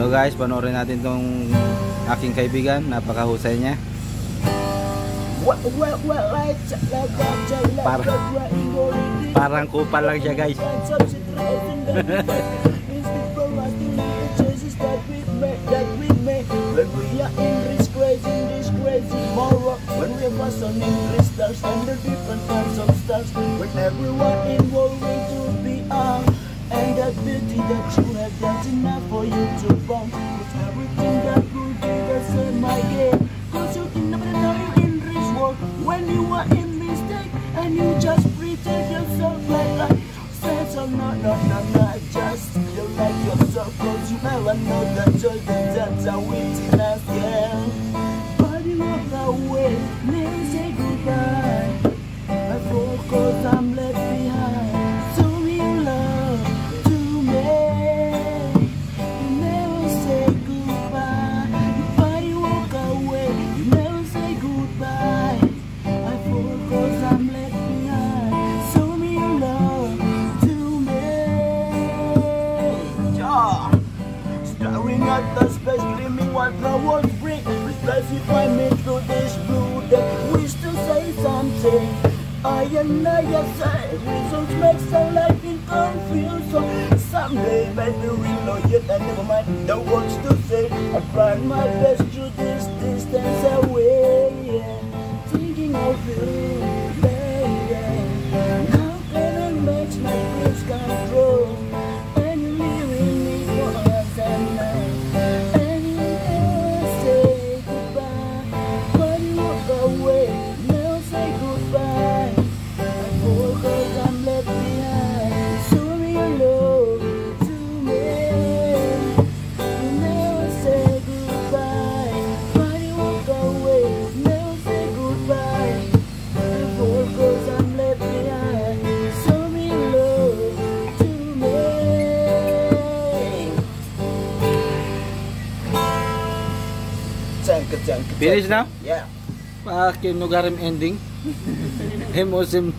So guys, panoorin natin tong aking kaibigan, napakahusay niya. Par parang kupa lang siya guys. When we was on English stars under different kinds of stars, with everyone involved. And that you have, that's enough for you to bond. With everything that will be the same again. Cause you can never know in this world when you are in mistake and you just pretend yourself like that. Say so no, no, no, no, just feel like yourself cause you never know the joy that that's a witness, yeah. But you walk away, never say goodbye. I cause I'm left Staring at the space, gleaming what the world bring. Specify me through this blue day. We still say something. I and I say reasons make some life in confusion. Someday maybe we'll know yet and never mind the words to say. I find my best to this Kacang, kacang, kacang. Finish now? Yeah. Pakin no garim ending. Him was him.